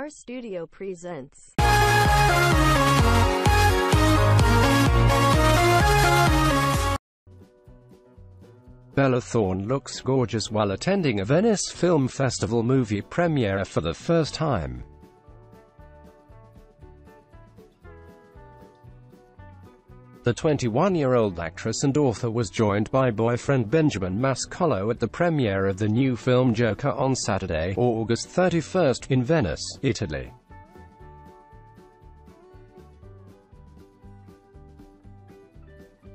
Star Studio presents. Bella Thorne looks gorgeous while attending a Venice Film Festival movie premiere for the first time. The 21-year-old actress and author was joined by boyfriend Benjamin Mascolo at the premiere of the new film Joker on Saturday, August 31, in Venice, Italy.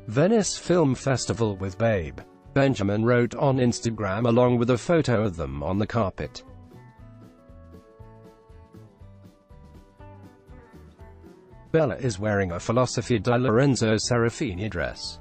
Venice Film Festival with Babe. Benjamin wrote on Instagram along with a photo of them on the carpet. Bella is wearing a Philosophy di Lorenzo Serafini dress.